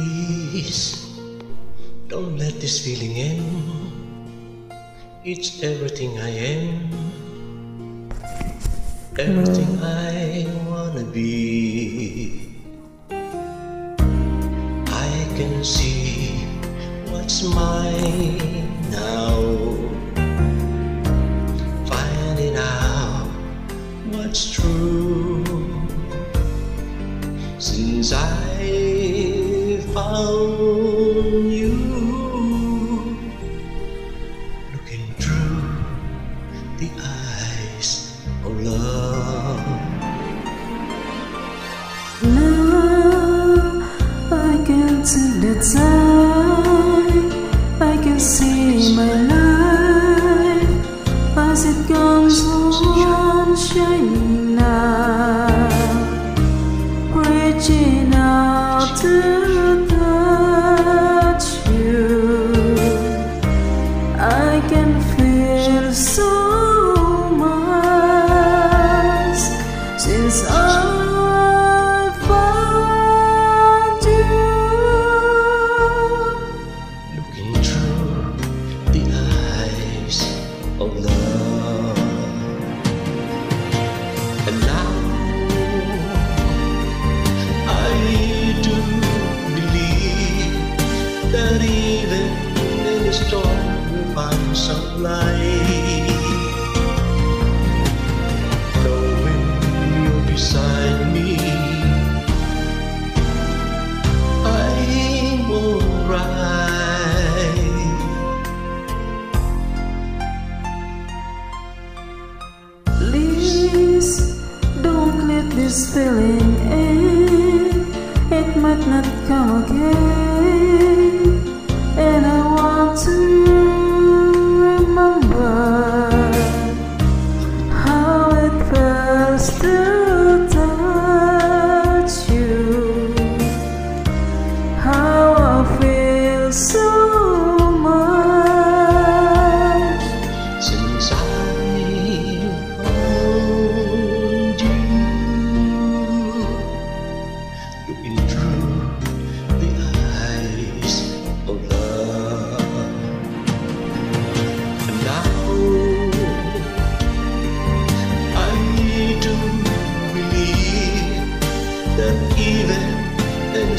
Please, don't let this feeling end. It's everything I am, everything I wanna be. I can see what's mine now, finding out what's true found you. Looking through the eyes of love. Now I can take the time. I can feel so much since I found this feeling. It might not come again. And I want to